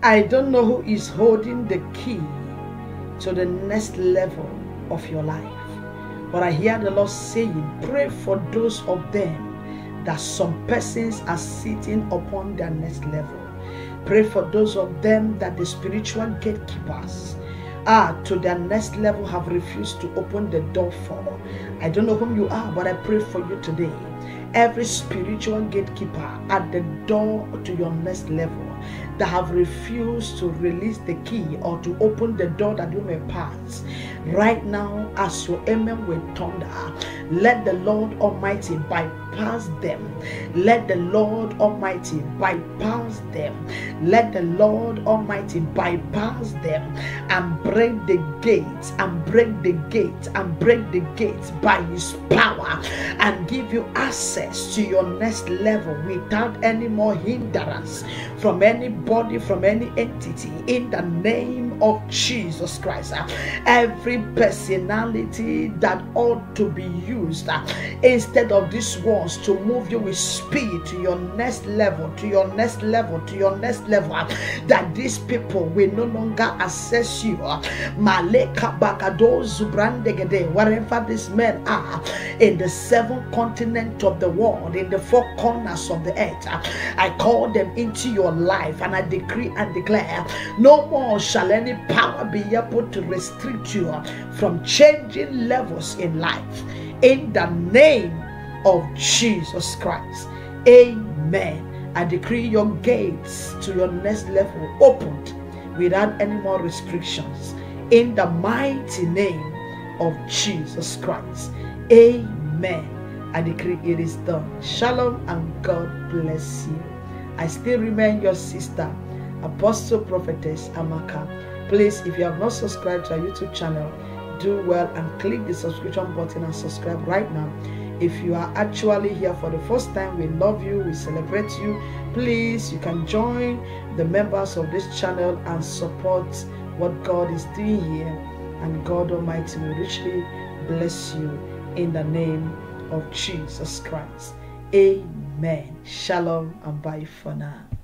I don't know who is holding the key to the next level of your life. But I hear the Lord saying, pray for those of them that some persons are sitting upon their next level. Pray for those of them that the spiritual gatekeepers are to their next level have refused to open the door for. I don't know whom you are, but I pray for you today. Every spiritual gatekeeper at the door to your next level that have refused to release the key or to open the door that you may pass. Right now, as your amen will thunder, let the Lord Almighty bypass them. Let the Lord Almighty bypass them. Let the Lord Almighty bypass them and break the gates and break the gates and break the gates by His power and give you access to your next level without any more hindrance from anybody, from any entity in the name of Jesus Christ. Uh, every personality that ought to be used uh, instead of these ones to move you with speed to your next level, to your next level, to your next level, uh, that these people will no longer assess you. Maleka Bakado wherever these men are in the seven continents of the world, in the four corners of the earth, I call them into your life and I decree and declare no more shall any power be able to restrict you from changing levels in life. In the name of Jesus Christ. Amen. I decree your gates to your next level opened without any more restrictions. In the mighty name of Jesus Christ. Amen. I decree it is done. Shalom and God bless you. I still remain your sister, Apostle Prophetess Amaka. Please, if you have not subscribed to our YouTube channel, do well and click the subscription button and subscribe right now. If you are actually here for the first time, we love you, we celebrate you. Please, you can join the members of this channel and support what God is doing here, and God Almighty will richly bless you in the name of Jesus Christ. Amen. Shalom and bye for now.